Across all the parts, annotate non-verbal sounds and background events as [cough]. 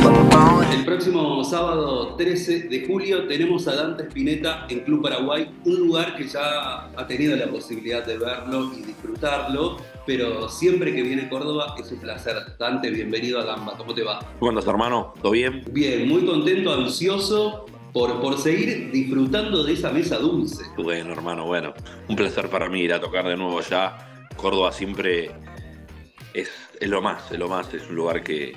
El próximo sábado 13 de julio tenemos a Dante Spinetta en Club Paraguay, un lugar que ya ha tenido la posibilidad de verlo y disfrutarlo, pero siempre que viene Córdoba es un placer. Dante, bienvenido a Gamba, ¿cómo te va? ¿Cómo andas, hermano? ¿Todo bien? Bien, muy contento, ansioso por, por seguir disfrutando de esa mesa dulce. Bueno, hermano, bueno, un placer para mí ir a tocar de nuevo allá. Córdoba siempre es, es lo más, es lo más, es un lugar que,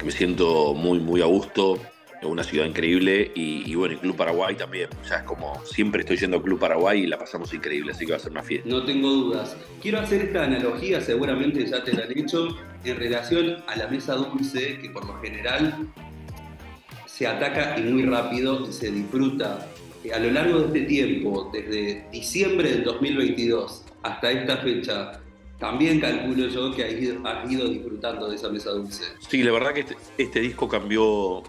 que me siento muy, muy a gusto. Es una ciudad increíble y, bueno, el Club Paraguay también. O sea, es como siempre estoy yendo al Club Paraguay y la pasamos increíble, así que va a ser una fiesta. No tengo dudas. Quiero hacer esta analogía, seguramente ya te la han hecho, en relación a la mesa dulce, que por lo general se ataca y muy rápido y se disfruta. A lo largo de este tiempo, desde diciembre del 2022 hasta esta fecha, también calculo yo que has ido, disfrutando de esa mesa dulce. Sí, la verdad que este, este disco cambió,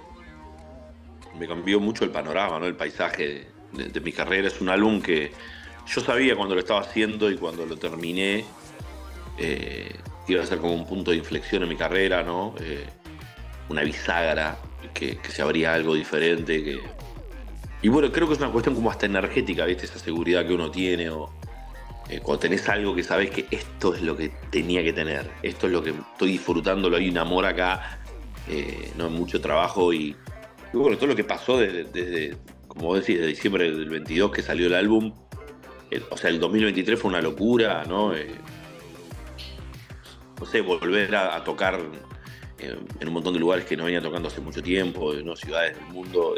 me cambió mucho el panorama, ¿no? el paisaje de, mi carrera. Es un álbum que yo sabía cuando lo estaba haciendo y cuando lo terminé, eh, iba a ser como un punto de inflexión en mi carrera, ¿no? Eh, una bisagra, que, que, se abría algo diferente. Y bueno, creo que es una cuestión como hasta energética, ¿viste? Esa seguridad que uno tiene eh, cuando tenés algo que sabes que esto es lo que tenía que tener, esto es lo que estoy disfrutándolo, hay un amor acá, eh, no mucho trabajo y, bueno, todo lo que pasó desde, desde, como decís, desde diciembre del 22 que salió el álbum, o sea, el 2023 fue una locura, ¿no? Eh, no sé, volver a, tocar en un montón de lugares que no venía tocando hace mucho tiempo, de ¿no? ciudades del mundo,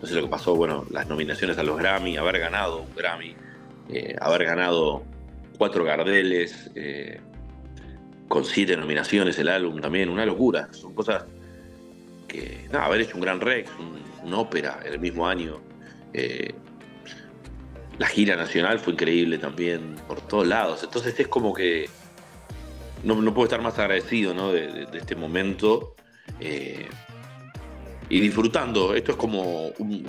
no sé lo que pasó, bueno, las nominaciones a los Grammy, haber ganado un Grammy eh, haber ganado cuatro Gardeles, eh, con siete nominaciones el álbum también, una locura. Son cosas que, haber hecho un gran Rex, un, una ópera el mismo año. Eh, la gira nacional fue increíble también, por todos lados. Entonces es como que no, no puedo estar más agradecido ¿no? de, este momento. Y disfrutando, esto es como, un,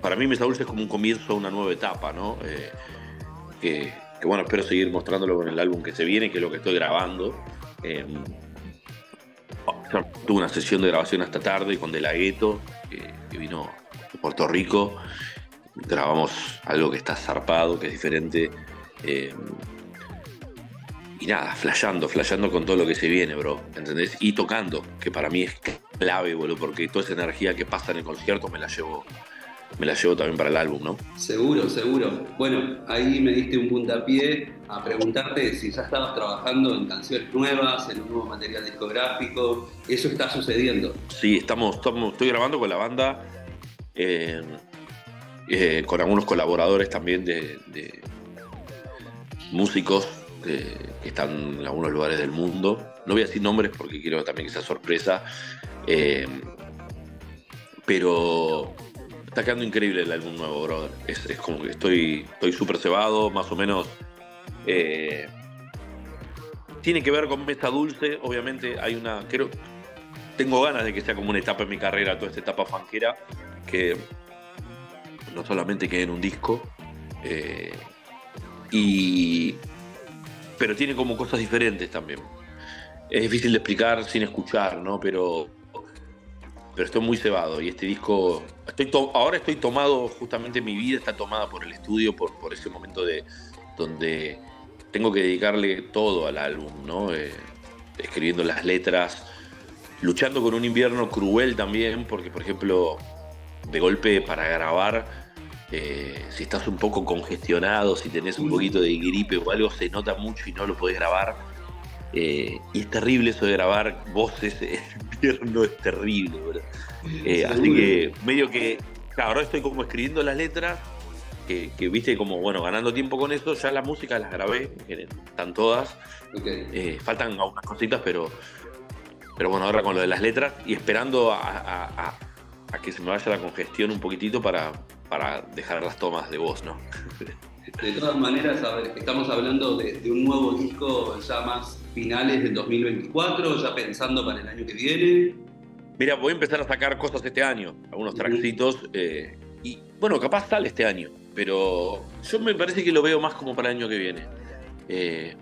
para mí Mesa Dulce es como un comienzo a una nueva etapa, ¿no? Que, bueno, espero seguir mostrándolo con el álbum que se viene, que es lo que estoy grabando. Eh, tuve una sesión de grabación hasta tarde con De La Gueto, que, vino de Puerto Rico. Grabamos algo que está zarpado, que es diferente. Eh, y nada, flasheando, flasheando con todo lo que se viene, bro. ¿Entendés? Y tocando, que para mí es clave, boludo, porque toda esa energía que pasa en el concierto me la llevo me la llevo también para el álbum, ¿no? Seguro, seguro. Bueno, ahí me diste un puntapié a preguntarte si ya estabas trabajando en canciones nuevas, en un nuevo material discográfico. ¿Eso está sucediendo? Sí, estamos, estamos estoy grabando con la banda, eh, eh, con algunos colaboradores también de, de músicos que, que, están en algunos lugares del mundo. No voy a decir nombres porque quiero también que sea sorpresa. Eh, pero está quedando increíble el álbum nuevo, brother. Es, como que estoy estoy súper cebado, más o menos. Eh, tiene que ver con Mesa Dulce, obviamente hay una. Creo, tengo ganas de que sea como una etapa en mi carrera, toda esta etapa fanquera, que no solamente quede en un disco. Eh, y. Pero tiene como cosas diferentes también. Es difícil de explicar sin escuchar, ¿no? Pero pero estoy muy cebado y este disco, estoy ahora estoy tomado, justamente mi vida está tomada por el estudio, por, por ese momento de donde tengo que dedicarle todo al álbum, ¿no? Eh, escribiendo las letras, luchando con un invierno cruel también, porque por ejemplo, de golpe para grabar, eh, si estás un poco congestionado, si tenés un poquito de gripe o algo, se nota mucho y no lo podés grabar eh, y es terrible eso de grabar voces [laughs] en invierno, es terrible, eh, así que medio que, claro, ahora estoy como escribiendo las letras, que, que, viste como, bueno, ganando tiempo con eso, ya la música las grabé, están todas, okay. eh, faltan algunas cositas, pero, pero bueno, ahora con lo de las letras y esperando a, a, a, a que se me vaya la congestión un poquitito para, para dejar las tomas de voz, ¿no? [laughs] De todas maneras, a ver, estamos hablando de, de, un nuevo disco ya más finales del 2024, ya pensando para el año que viene. Mira, voy a empezar a sacar cosas este año, algunos tracksitos, eh, y bueno, capaz sale este año, pero yo me parece que lo veo más como para el año que viene. Eh,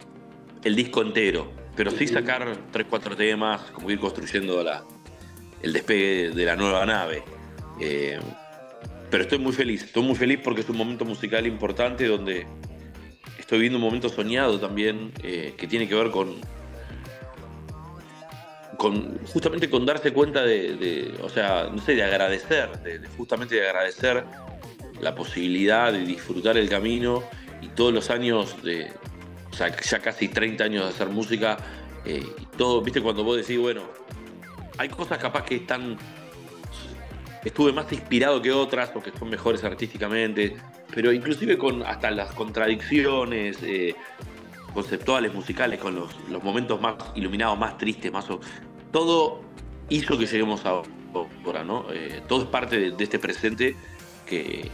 el disco entero, pero sí sacar tres, cuatro temas, como ir construyendo la, el despegue de la nueva nave. Eh, pero estoy muy feliz, estoy muy feliz porque es un momento musical importante donde estoy viendo un momento soñado también eh, que tiene que ver con, con justamente con darse cuenta de, o sea, no sé, de agradecer, de, justamente de agradecer la posibilidad de disfrutar el camino y todos los años de, o sea, ya casi 30 años de hacer música eh, y todo, viste, cuando vos decís, bueno, hay cosas capaz que están estuve más inspirado que otras porque son mejores artísticamente, pero inclusive con hasta las contradicciones eh, conceptuales, musicales, con los, momentos más iluminados, más tristes, más todo hizo que lleguemos a ahora, ¿no? Eh, todo es parte de, este presente que,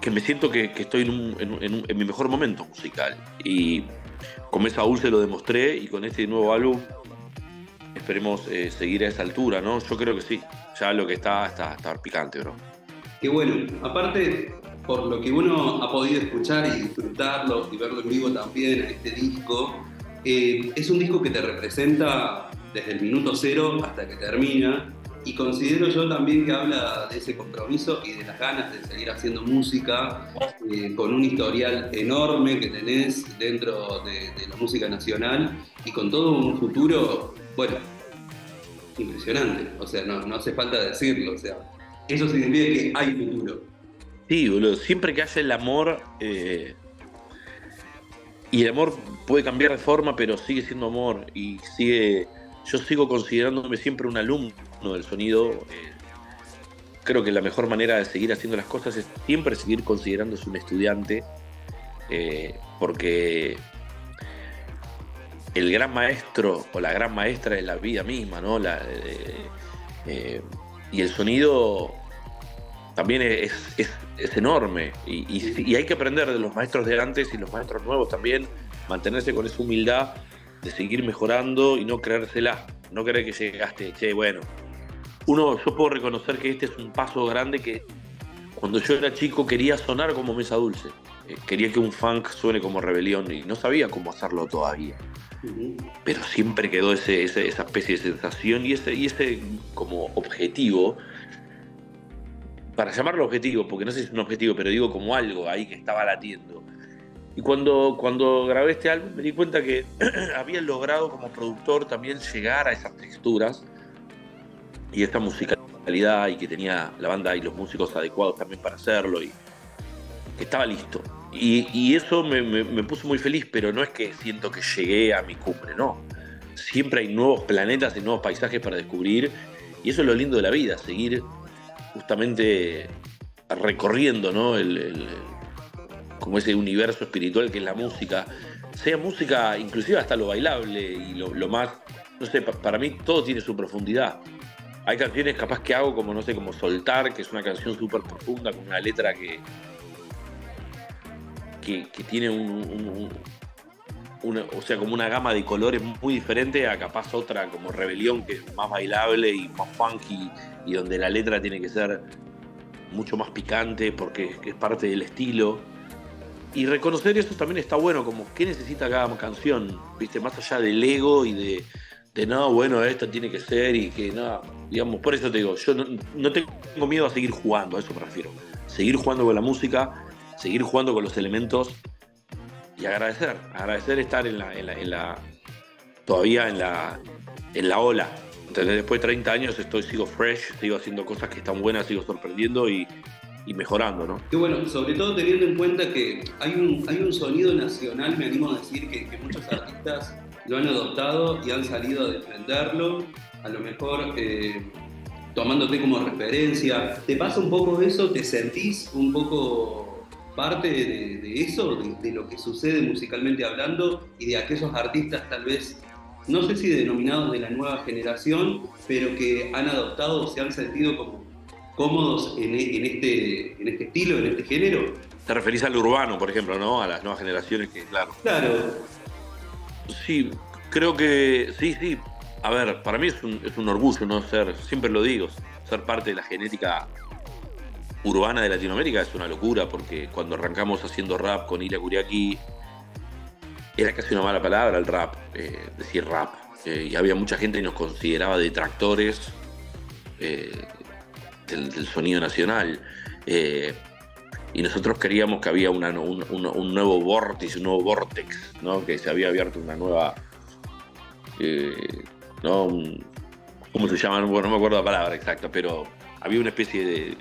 que me siento que, estoy en, mi mejor momento musical. Y con Mesa Dulce lo demostré y con este nuevo álbum esperemos eh, seguir a esa altura, ¿no? Yo creo que sí ya lo que está, está, está picante, bro. Qué bueno. Aparte, por lo que uno ha podido escuchar y disfrutarlo y verlo en vivo también, este disco, eh, es un disco que te representa desde el minuto cero hasta que termina. Y considero yo también que habla de ese compromiso y de las ganas de seguir haciendo música eh, con un historial enorme que tenés dentro de, de la música nacional y con todo un futuro, bueno, impresionante. O sea, no, hace falta decirlo. O sea, eso significa que hay futuro. Sí, boludo. Siempre que hace el amor. Eh, y el amor puede cambiar de forma, pero sigue siendo amor. Y sigue. Yo sigo considerándome siempre un alumno del sonido. Eh, creo que la mejor manera de seguir haciendo las cosas es siempre seguir considerándose un estudiante. Eh, porque el gran maestro o la gran maestra es la vida misma, ¿no? La, eh, eh, y el sonido también es, enorme y, hay que aprender de los maestros de antes y los maestros nuevos también, mantenerse con esa humildad de seguir mejorando y no creérsela, no creer que llegaste, che, bueno. Uno, yo puedo reconocer que este es un paso grande que cuando yo era chico quería sonar como Mesa Dulce, eh, quería que un funk suene como Rebelión y no sabía cómo hacerlo todavía pero siempre quedó ese, esa especie de sensación y ese, como objetivo, para llamarlo objetivo, porque no sé si es un objetivo, pero digo como algo ahí que estaba latiendo. Y cuando, cuando grabé este álbum me di cuenta que [clears throat] había logrado como productor también llegar a esas texturas y esta musicalidad y que tenía la banda y los músicos adecuados también para hacerlo y que estaba listo. Y, eso me, puso muy feliz, pero no es que siento que llegué a mi cumbre, no. Siempre hay nuevos planetas y nuevos paisajes para descubrir. Y eso es lo lindo de la vida, seguir justamente recorriendo, ¿no? El, como ese universo espiritual que es la música. Sea música, inclusive hasta lo bailable y lo, más. No sé, para mí todo tiene su profundidad. Hay canciones capaz que hago como, no sé, como Soltar, que es una canción súper profunda, con una letra que, que, tiene un, una, o sea, como una gama de colores muy diferente a capaz otra como Rebelión, que es más bailable y más funky, y donde la letra tiene que ser mucho más picante porque es parte del estilo. Y reconocer eso también está bueno, como qué necesita cada canción, viste, más allá del ego y de, de no, bueno, esto tiene que ser y que no, digamos, por eso te digo, yo no, no tengo miedo a seguir jugando, a eso me refiero. Seguir jugando con la música seguir jugando con los elementos y agradecer, agradecer estar en la, todavía en la, en la ola. Entonces, después de 30 años estoy, sigo fresh, sigo haciendo cosas que están buenas, sigo sorprendiendo y, mejorando, ¿no? Y bueno, sobre todo teniendo en cuenta que hay un, hay un sonido nacional, me animo a decir, que, muchos artistas lo han adoptado y han salido a defenderlo, a lo mejor eh, tomándote como referencia. ¿Te pasa un poco eso? ¿Te sentís un poco parte de, eso, de, lo que sucede musicalmente hablando y de aquellos artistas tal vez, no sé si denominados de la nueva generación, pero que han adoptado o se han sentido como cómodos en, este, en este estilo, en este género. Te referís al urbano, por ejemplo, ¿no? A las nuevas generaciones que, claro. Claro. Sí, creo que sí, sí. A ver, para mí es un, es un orgullo, ¿no? Ser, siempre lo digo, ser parte de la genética urbana de Latinoamérica es una locura porque cuando arrancamos haciendo rap con Ila Curiaki era casi una mala palabra el rap, eh, decir rap. Eh, y había mucha gente que nos consideraba detractores eh, del, sonido nacional. Eh, y nosotros queríamos que había un, nuevo vórtice, un nuevo vortex, ¿no? que se había abierto una nueva. ¿no? ¿Cómo se llama? Bueno, no me acuerdo la palabra exacta, pero había una especie de,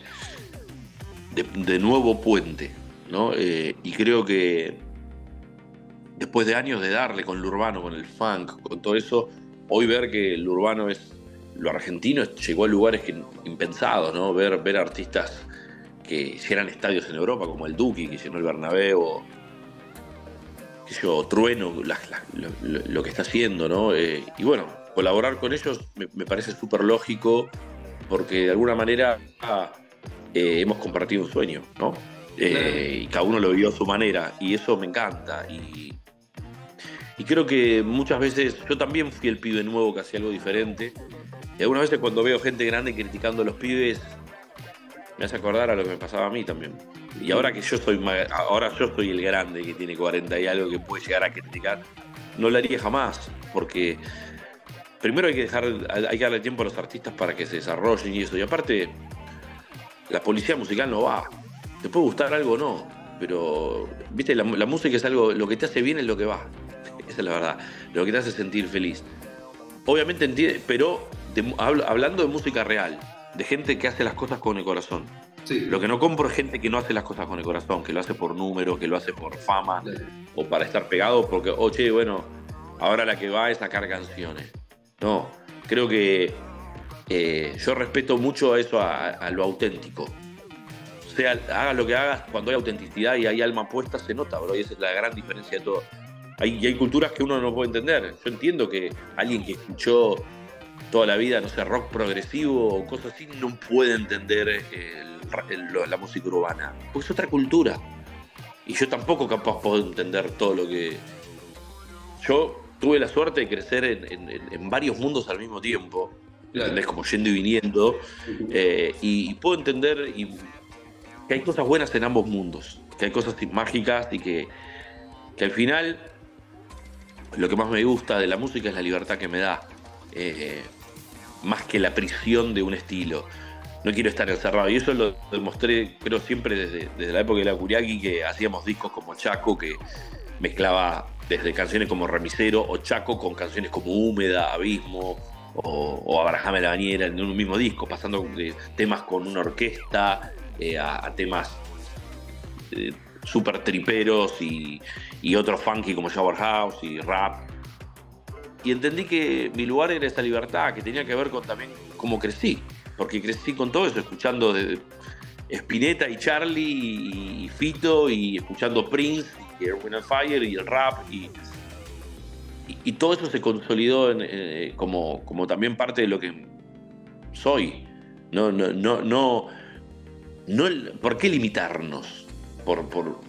de, nuevo puente. ¿no? y creo que después de años de darle con lo urbano, con el funk, con todo eso, hoy ver que lo urbano es, lo argentino llegó a lugares impensados, ¿no? Ver, ver artistas que hicieran estadios en Europa, como el Duki, que llenó el Bernabéu, que yo, Trueno, lo, que está haciendo, ¿no? Eh, y bueno, colaborar con ellos me, parece súper lógico, porque de alguna manera eh, hemos compartido un sueño, ¿no? Eh, y cada uno lo vivió a su manera, y eso me encanta. Y, y creo que muchas veces yo también fui el pibe nuevo que hacía algo diferente. Y algunas veces cuando veo gente grande criticando a los pibes, me hace acordar a lo que me pasaba a mí también. Y ahora que yo soy ahora yo soy el grande que tiene 40 y algo que puede llegar a criticar, no lo haría jamás, porque primero hay que dejar, hay que darle tiempo a los artistas para que se desarrollen y eso. Y aparte, la policía musical no va. Te puede gustar algo o no, pero viste, la música es algo, lo que te hace bien es lo que va. [laughs] Esa es la verdad. Lo que te hace sentir feliz. Obviamente entiende, pero hablando de música real, de gente que hace las cosas con el corazón. Lo que no compro es gente que no hace las cosas con el corazón, que lo hace por número, que lo hace por fama o para estar pegado, porque, oye, bueno, ahora la que va es sacar canciones. No, creo que eh, yo respeto mucho a eso, a, lo auténtico. O sea, hagas lo que hagas, cuando hay autenticidad y hay alma puesta, se nota, bro, y esa es la gran diferencia de todo hay, hay culturas que uno no puede entender. Yo entiendo que alguien que escuchó toda la vida, no sé, rock progresivo o cosas así, no puede entender la música urbana. Porque es otra cultura. Y yo tampoco capaz puedo entender todo lo que... Yo tuve la suerte de crecer en, varios mundos al mismo tiempo. ¿Entendés? Como yendo y viniendo. Eh, y, puedo entender que hay cosas buenas en ambos mundos. Que hay cosas mágicas y que, que al final lo que más me gusta de la música es la libertad que me da, eh, más que la prisión de un estilo. No quiero estar encerrado. Y eso lo demostré, creo, siempre desde, la época de la Curiaki, que hacíamos discos como Chaco, que mezclaba desde canciones como Remisero o Chaco con canciones como Húmeda, Abismo o, o Abraham la Bañera en un mismo disco, pasando de temas con una orquesta eh, a, temas eh, super triperos y, y otros funky como Shower House y rap. Y entendí que mi lugar era esa libertad, que tenía que ver con también cómo crecí, porque crecí con todo eso, escuchando de Spinetta y Charlie y Fito y escuchando Prince y Erwin Fire y el rap y, y, todo eso se consolidó eh, como, también parte de lo que soy. No, no, no, no, ¿por qué limitarnos? Por, por,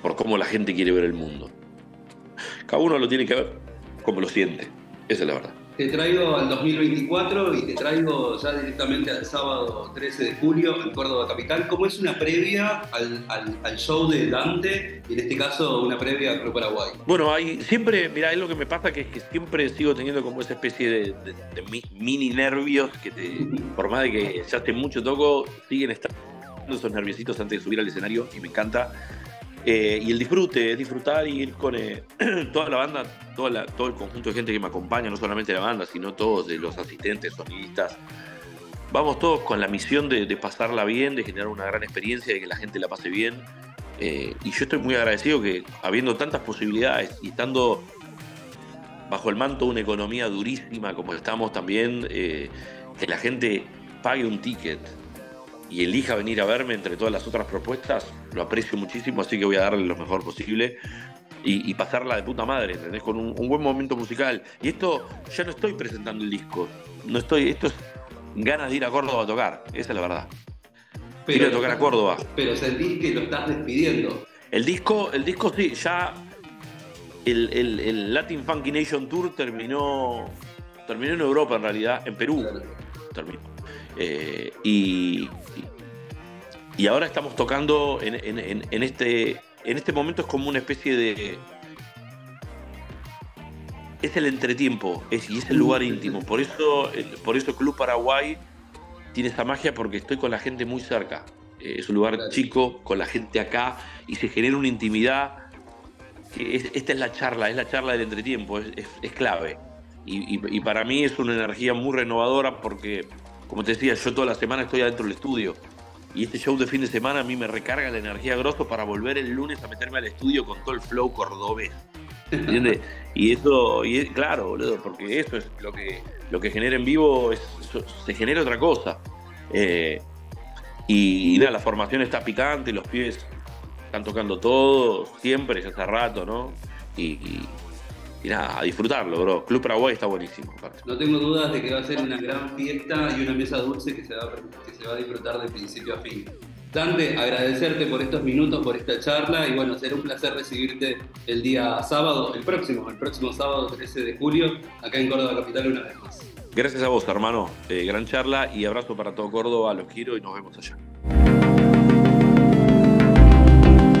por cómo la gente quiere ver el mundo. Cada uno lo tiene que ver como lo siente. Esa es la verdad. Te traigo al 2024 y te traigo ya directamente al sábado 13 de julio en Córdoba Capital. ¿Cómo es una previa al, show de Dante? Y en este caso, una previa a Club Paraguay. Bueno, hay, siempre, mira, es lo que me pasa, que es que siempre sigo teniendo como esa especie de, mini nervios que te, por más de que ya hace mucho toco, siguen estando esos nerviositos antes de subir al escenario y me encanta. Eh, y el disfrute, disfrutar y ir con eh, [clears throat] toda la banda, toda todo el conjunto de gente que me acompaña, no solamente la banda, sino todos los asistentes, sonidistas. Vamos todos con la misión de, pasarla bien, de generar una gran experiencia, de que la gente la pase bien. Eh, y yo estoy muy agradecido que, habiendo tantas posibilidades y estando bajo el manto de una economía durísima como estamos también, que la gente pague un ticket, y elija venir a verme entre todas las otras propuestas, lo aprecio muchísimo, así que voy a darle lo mejor posible y, pasarla de puta madre, ¿entendés? Con un, buen momento musical. Y esto, ya no estoy presentando el disco, no estoy, esto es ganas de ir a Córdoba a tocar, esa es la verdad. Pero, ir a tocar a Córdoba. Pero sentís que lo estás despidiendo. El disco, el disco sí, ya el, el, Latin Funky Nation Tour terminó, terminó en Europa en realidad, en Perú. Terminó. Eh, y, y ahora estamos tocando en, este, en este momento es como una especie de... Es el entretiempo es, y es el lugar íntimo. Por eso, por eso Club Paraguay tiene esa magia porque estoy con la gente muy cerca. Eh, es un lugar chico, con la gente acá, y se genera una intimidad. Que esta es la charla, es la charla del entretiempo, es, clave. Y, para mí es una energía muy renovadora porque, como te decía, yo toda la semana estoy adentro del estudio. Y este show de fin de semana a mí me recarga la energía grosso para volver el lunes a meterme al estudio con todo el flow cordobés. ¿Entiendes? Y eso, y claro, boludo, porque eso es lo que, lo que genera en vivo, se genera otra cosa. Eh, y, nada, la formación está picante, los pies están tocando todo, siempre, ya hace rato, ¿no? Y, nada, a disfrutarlo, bro. Club Paraguay está buenísimo. No tengo dudas de que va a ser una gran fiesta y una mesa dulce que se va, que se va a disfrutar de principio a fin. Dante, agradecerte por estos minutos, por esta charla y bueno, será un placer recibirte el día sábado, el próximo, el próximo sábado 13 de julio, acá en Córdoba Capital una vez más. Gracias a vos, hermano. Eh, gran charla y abrazo para todo Córdoba, los quiero y nos vemos allá.